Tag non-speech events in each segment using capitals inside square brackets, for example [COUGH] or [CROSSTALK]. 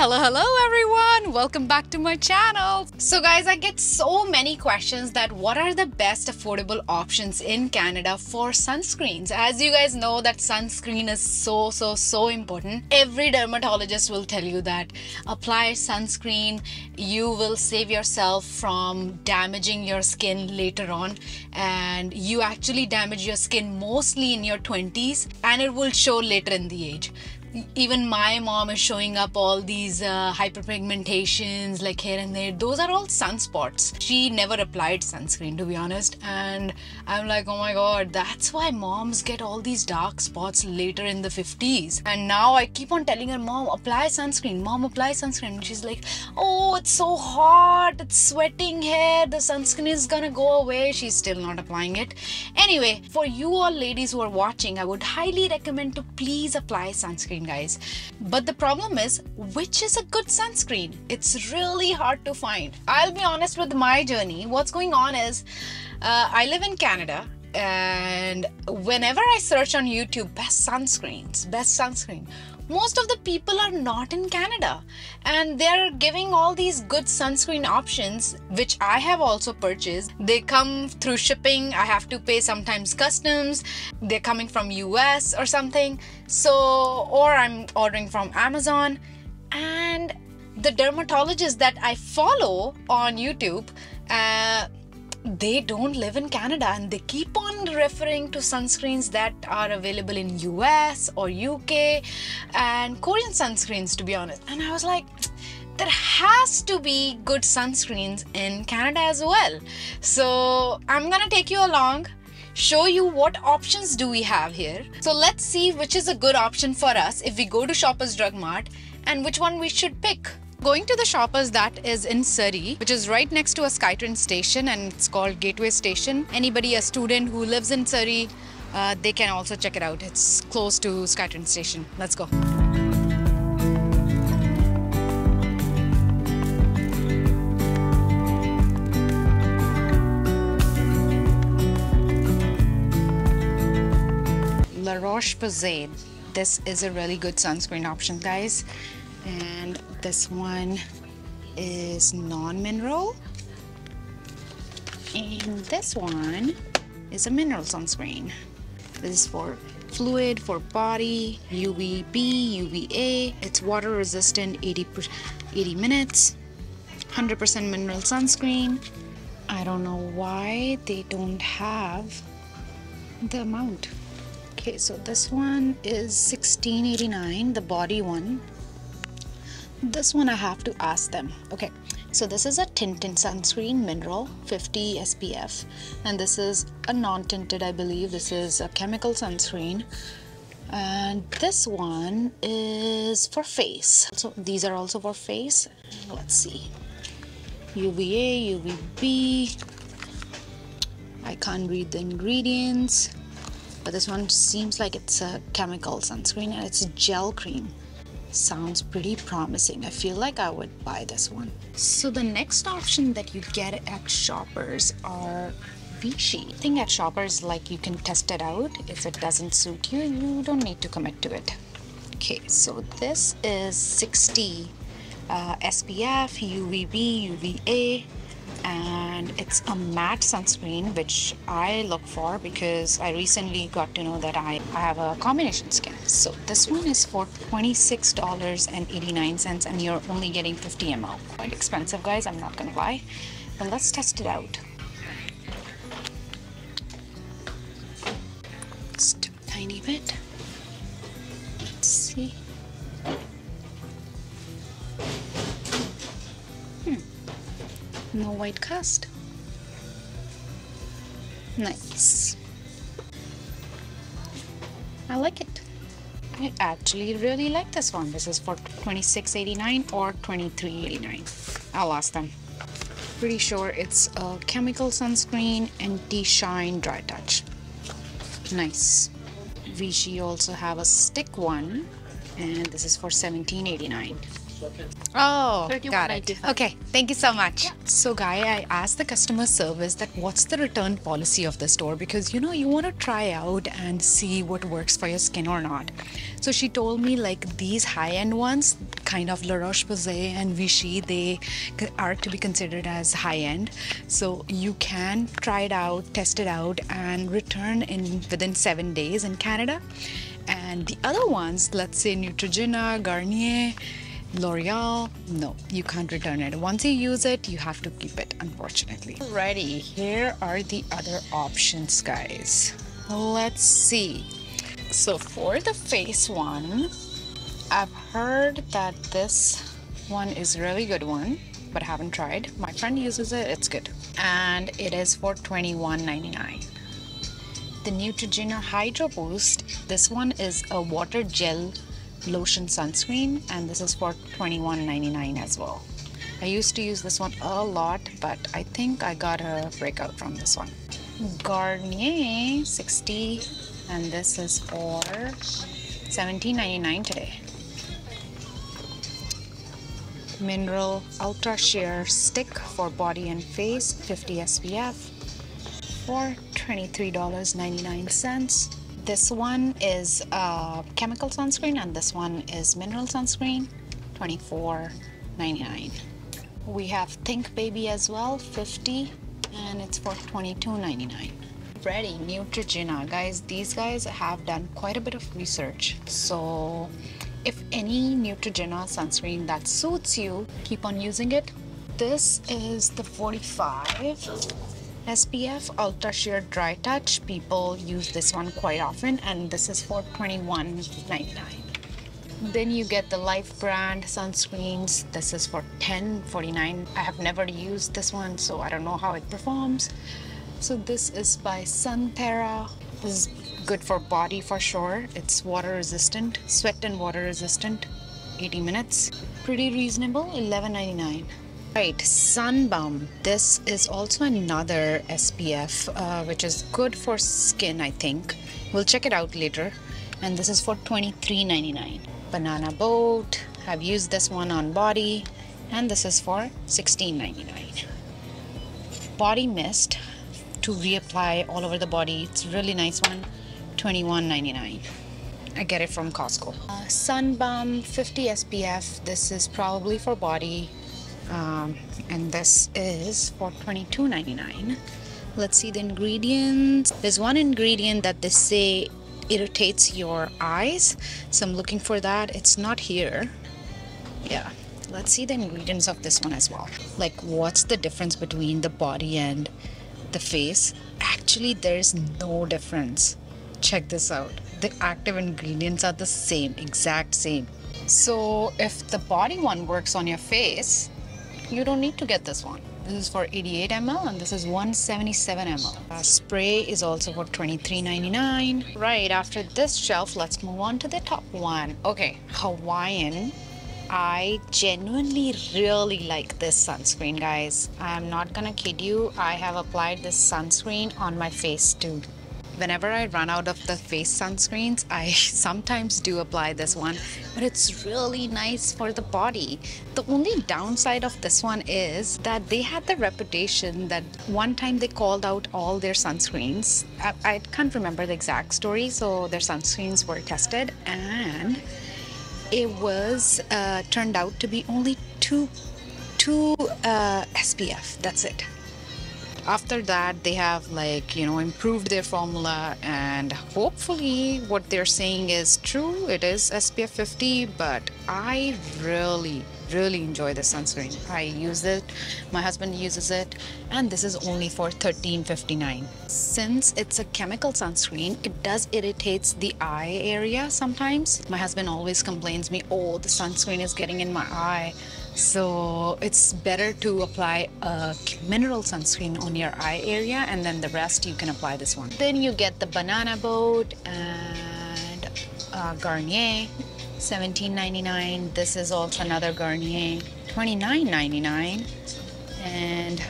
Hello, hello everyone! Welcome back to my channel. So guys, I get so many questions that what are the best affordable options in Canada for sunscreens? As you guys know that sunscreen is so so so important. Every dermatologist will tell you that apply sunscreen, you will save yourself from damaging your skin later on and you actually damage your skin mostly in your 20s and it will show later in the age even my mom is showing up all these uh, hyperpigmentations like here and there. Those are all sunspots. She never applied sunscreen to be honest. And i'm like oh my god that's why moms get all these dark spots later in the 50s and now i keep on telling her mom apply sunscreen. Mom apply sunscreen. And she's like oh it's so hot. It's sweating here. The sunscreen is gonna go away. She's still not applying it. Anyway for you all ladies who are watching i would highly recommend to please apply sunscreen sunscreen, guys. But the problem is, which is a good sunscreen? It's really hard to find. I'll be honest with my journey. What's going on is, uh, I live in Canada and whenever I search on YouTube, best sunscreens, best sunscreen, most of the people are not in Canada and they're giving all these good sunscreen options, which I have also purchased. They come through shipping, I have to pay sometimes customs, they're coming from US or something. So, or I'm ordering from Amazon. And the dermatologist that I follow on YouTube, uh, they don't live in Canada and they keep on referring to sunscreens that are available in US or UK and Korean sunscreens to be honest. And I was like, there has to be good sunscreens in Canada as well. So I'm gonna take you along show you what options do we have here. So let's see which is a good option for us if we go to Shoppers Drug Mart and which one we should pick. Going to the shoppers that is in Surrey, which is right next to a SkyTrain station and it's called Gateway Station. Anybody, a student who lives in Surrey, uh, they can also check it out. It's close to SkyTrain station. Let's go. La Roche-Posay. This is a really good sunscreen option, guys and this one is non-mineral. And this one is a mineral sunscreen. This is for fluid for body UVB UVA it's water resistant 80 80 minutes. 100% mineral sunscreen. I don't know why they don't have the amount. Okay so this one is 1689 the body one this one I have to ask them. Okay, so this is a tinted sunscreen mineral 50 SPF, and this is a non tinted, I believe. This is a chemical sunscreen, and this one is for face. So these are also for face. Let's see UVA, UVB. I can't read the ingredients, but this one seems like it's a chemical sunscreen and it's gel cream sounds pretty promising. I feel like I would buy this one. So the next option that you get at Shoppers are Vichy. thing at Shoppers like you can test it out. If it doesn't suit you, you don't need to commit to it. Okay, so this is 60 uh, SPF, UVB, UVA, and it's a matte sunscreen which I look for because I recently got to know that I, I have a combination skin. So this one is for $26.89 and you're only getting 50 ml. Quite expensive guys, I'm not gonna lie. But let's test it out. Just a tiny bit. Let's see. Hmm. no white cast nice I like it I actually really like this one. This is for 26.89 or 23.89 I'll ask them. Pretty sure it's a chemical sunscreen anti-shine dry touch. Nice. Vichy also have a stick one and this is for 17.89 Oh, got it. Okay, thank you so much. So, Guy, I asked the customer service that what's the return policy of the store because you know you want to try out and see what works for your skin or not. So she told me like these high-end ones, kind of La Roche-Posay and Vichy, they are to be considered as high-end. So you can try it out, test it out, and return in within seven days in Canada. And the other ones, let's say Neutrogena, Garnier, L'Oreal, no, you can't return it. Once you use it, you have to keep it, unfortunately. Alrighty, here are the other options, guys. Let's see. So for the face one, I've heard that this one is really good one, but haven't tried. My friend uses it, it's good. And it is for $21.99 the Neutrogena Hydro Boost. This one is a water gel lotion sunscreen, and this is for $21.99 as well. I used to use this one a lot, but I think I got a breakout from this one. Garnier 60, and this is for $17.99 today. Mineral Ultra Sheer Stick for body and face, 50 SPF for $23.99. This one is a chemical sunscreen and this one is mineral sunscreen, $24.99. We have Think Baby as well, 50 and it's for $22.99. Ready, Neutrogena. Guys, these guys have done quite a bit of research. So if any Neutrogena sunscreen that suits you, keep on using it. This is the 45 SPF Ultra Sheer Dry Touch. People use this one quite often, and this is for $21.99. Then you get the Life brand sunscreens. This is for $10.49. I have never used this one, so I don't know how it performs. So this is by Sunthera. This is good for body for sure. It's water resistant, sweat and water resistant. 80 minutes. Pretty reasonable, $11.99. Right, Sunbum. This is also another SPF, uh, which is good for skin, I think. We'll check it out later. And this is for $23.99. Banana Boat. I've used this one on body, and this is for $16.99. Body Mist to reapply all over the body. It's a really nice one. $21.99. I get it from Costco. Uh, Sunbum 50 SPF. This is probably for body um, and this is for $22.99 let's see the ingredients. There's one ingredient that they say irritates your eyes so i'm looking for that. It's not here. Yeah let's see the ingredients of this one as well. Like what's the difference between the body and the face? Actually there's no difference. Check this out. The active ingredients are the same exact same. So if the body one works on your face you don't need to get this one. This is for 88 ml and this is 177 ml. Uh, spray is also for 23.99. Right after this shelf, let's move on to the top one. Okay, Hawaiian. I genuinely really like this sunscreen, guys. I'm not gonna kid you. I have applied this sunscreen on my face too whenever I run out of the face sunscreens, I [LAUGHS] sometimes do apply this one, but it's really nice for the body. The only downside of this one is that they had the reputation that one time they called out all their sunscreens. I, I can't remember the exact story, so their sunscreens were tested and it was uh, turned out to be only two two uh, SPF. That's it after that they have like you know improved their formula and hopefully what they're saying is true. It is spf 50 but i really really enjoy the sunscreen. I use it. My husband uses it and this is only for 13.59 since it's a chemical sunscreen it does irritates the eye area sometimes. My husband always complains me oh the sunscreen is getting in my eye so it's better to apply a mineral sunscreen on your eye area and then the rest you can apply this one. Then you get the banana boat and uh, Garnier 17.99. This is also another Garnier 29.99 and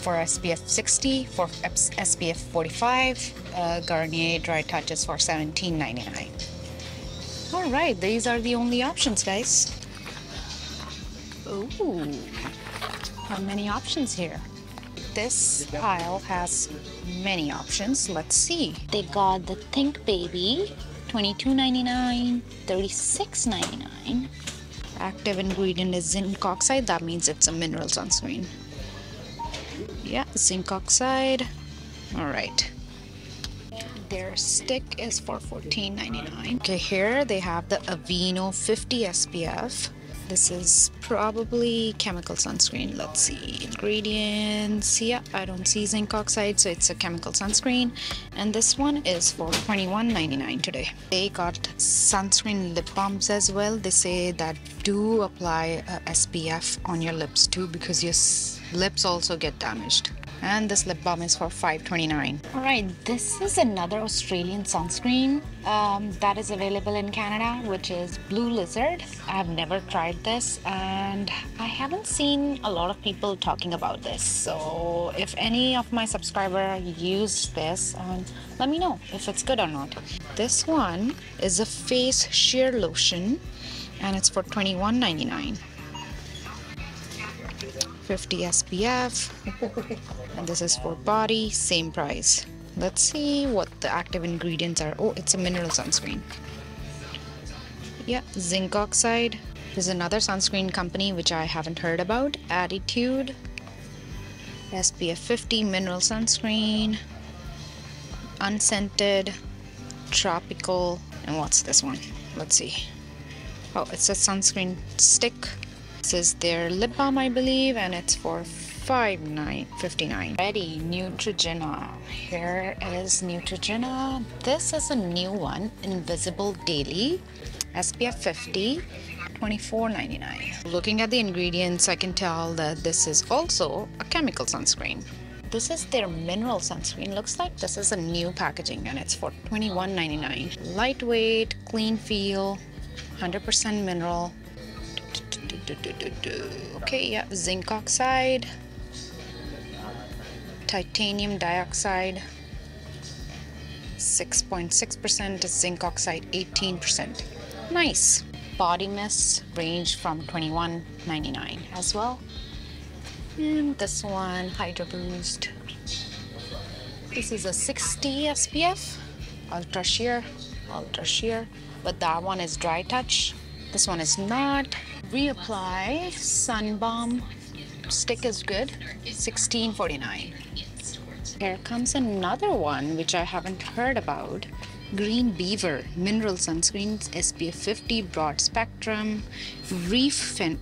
for SPF 60 for SPF 45 uh, Garnier dry touches for 17.99. All right, these are the only options, guys. Ooh, how many options here? This pile has many options. Let's see. They got the Think Baby, $22.99, $36.99. Active ingredient is zinc oxide. That means it's a mineral sunscreen. Yeah, zinc oxide. All right. Their stick is for $14.99. Okay, here they have the Aveeno 50 SPF. This is probably chemical sunscreen. Let's see. Ingredients. Yeah, I don't see zinc oxide, so it's a chemical sunscreen. And this one is for $21.99 today. They got sunscreen lip balms as well. They say that do apply SPF on your lips too because your lips also get damaged and this lip balm is for 5.29 all right this is another australian sunscreen. Um, that is available in canada which is blue lizard. I've never tried this and i haven't seen a lot of people talking about this. So if any of my subscriber use this um, let me know if it's good or not. This one is a face sheer lotion and it's for 21.99 50 SPF and this is for body same price. Let's see what the active ingredients are. Oh it's a mineral sunscreen. Yeah zinc oxide. There's another sunscreen company which I haven't heard about. Attitude. SPF 50 mineral sunscreen. Unscented tropical and what's this one? Let's see. Oh it's a sunscreen stick this is their lip balm, I believe, and it's for five nine fifty nine. Ready, Neutrogena. Here is Neutrogena. This is a new one, Invisible Daily, SPF 50. $24.99. Looking at the ingredients, I can tell that this is also a chemical sunscreen. This is their mineral sunscreen. Looks like this is a new packaging and it's for $21.99. Lightweight, clean feel, 100% mineral, Okay, yeah, zinc oxide, titanium dioxide, 6.6%, zinc oxide 18%. Nice. Body mist range from 21.99 as well. And this one, Hydro Boost. This is a 60 SPF, ultra sheer, ultra sheer, but that one is dry touch. This one is not reapply. Sunbum stick is good. 16.49 here comes another one which i haven't heard about. Green beaver. Mineral sunscreens spf 50 broad spectrum. Reef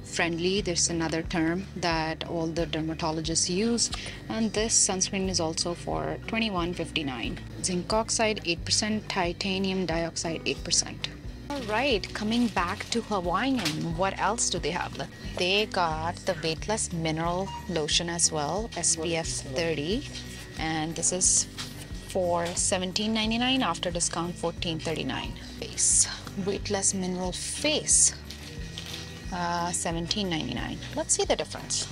friendly. There's another term that all the dermatologists use. And this sunscreen is also for 21.59 zinc oxide 8% titanium dioxide 8% all right, coming back to Hawaiian, what else do they have? They got the weightless mineral lotion as well, SPF 30, and this is for $17.99 after discount $14.39. Face weightless mineral face, uh, $17.99. Let's see the difference.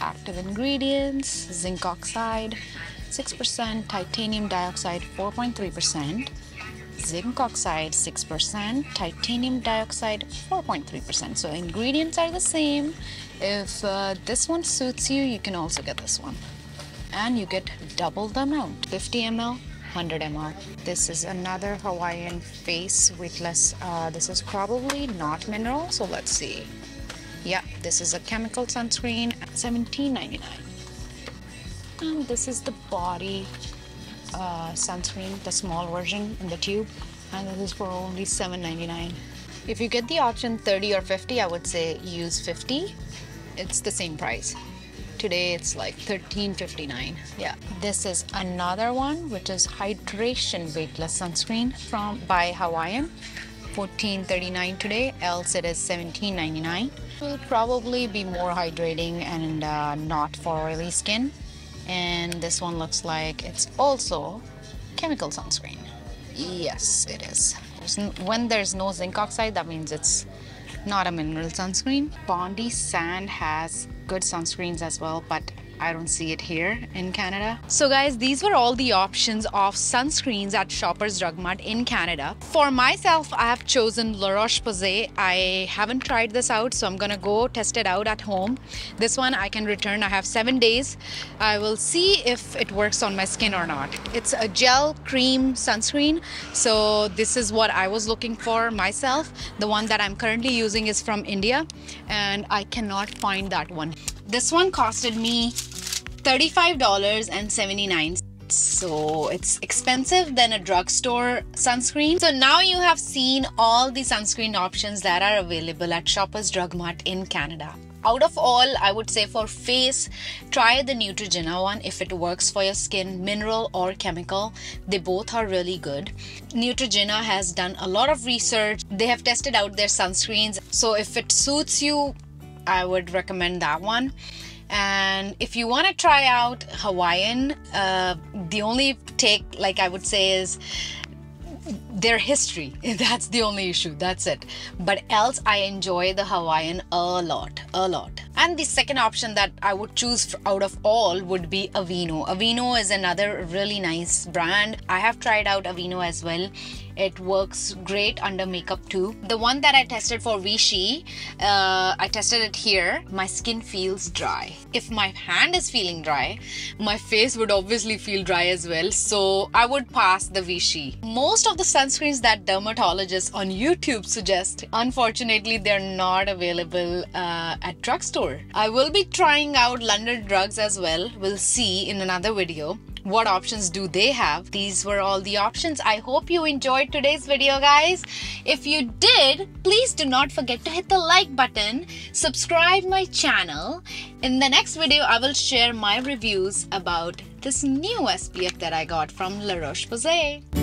Active ingredients: zinc oxide, 6%, titanium dioxide, 4.3% zinc oxide 6%, titanium dioxide 4.3%. So ingredients are the same. If uh, this one suits you, you can also get this one. And you get double the amount, 50 ml, 100 ml. This is another Hawaiian face weightless. Uh, this is probably not mineral, so let's see. Yeah, this is a chemical sunscreen, 17.99. And this is the body uh, sunscreen, the small version in the tube, and this is for only $7.99. If you get the option 30 or 50, I would say use 50. It's the same price. Today it's like $13.59. Yeah. This is another one, which is hydration weightless sunscreen from by Hawaiian. $14.39 today, else it is $17.99. Will probably be more hydrating and uh, not for oily skin and this one looks like it's also chemical sunscreen. Yes it is. When there's no zinc oxide that means it's not a mineral sunscreen. Bondi sand has good sunscreens as well but I don't see it here in Canada. So guys, these were all the options of sunscreens at Shoppers Drug Mart in Canada. For myself, I have chosen La Roche-Posay. I haven't tried this out, so I'm gonna go test it out at home. This one I can return. I have seven days. I will see if it works on my skin or not. It's a gel cream sunscreen. So this is what I was looking for myself. The one that I'm currently using is from India and I cannot find that one. This one costed me $35.79 so it's expensive than a drugstore sunscreen. So now you have seen all the sunscreen options that are available at Shoppers Drug Mart in Canada. Out of all, I would say for face, try the Neutrogena one if it works for your skin, mineral or chemical. They both are really good. Neutrogena has done a lot of research. They have tested out their sunscreens. So if it suits you, I would recommend that one. And if you want to try out hawaiian uh, the only take like i would say is their history. [LAUGHS] That's the only issue that's it. But else i enjoy the hawaiian a lot a lot. And the second option that i would choose out of all would be Aveeno. Aveeno is another really nice brand. I have tried out Aveeno as well it works great under makeup too. The one that I tested for Vichy, uh, I tested it here. My skin feels dry. If my hand is feeling dry, my face would obviously feel dry as well. So I would pass the Vichy. Most of the sunscreens that dermatologists on YouTube suggest, unfortunately, they're not available uh, at drugstore. I will be trying out London Drugs as well. We'll see in another video what options do they have? These were all the options. I hope you enjoyed today's video guys. If you did please do not forget to hit the like button subscribe my channel. In the next video i will share my reviews about this new spf that i got from la roche posay